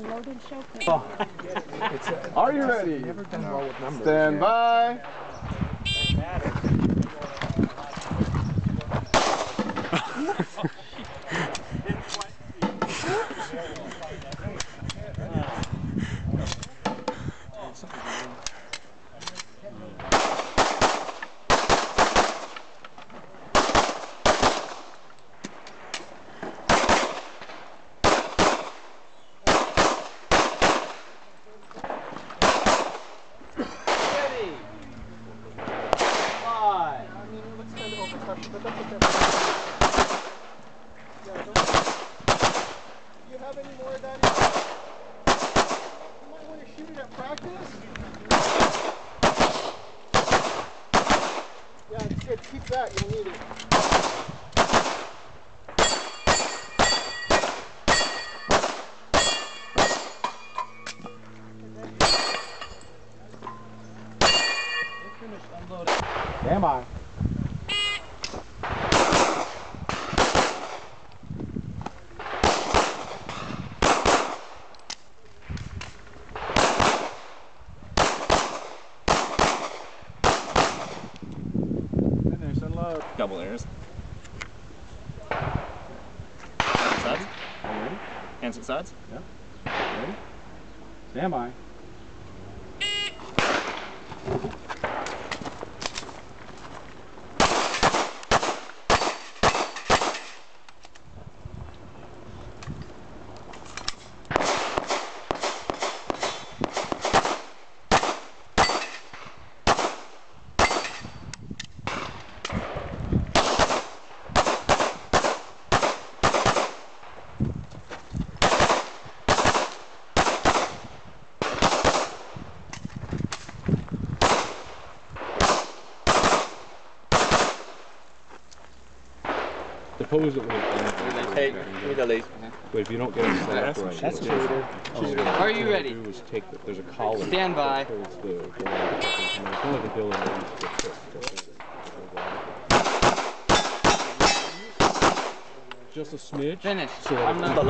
Gordon show. Are you ready? Never done well with numbers. Stand by. Keep that. You'll need it. Finished unloading. Double airs. Sides. Are you ready? Hands at sides. Ready? Stand by. Supposedly. Hey, give me the laser. But if you don't get it set up right. That's it's- cheater. oh, Are you ready? do is take the- There's a collar. Stand by. that holds the- the line. It's the bill and then you just a smidge. Finish. So I'm not.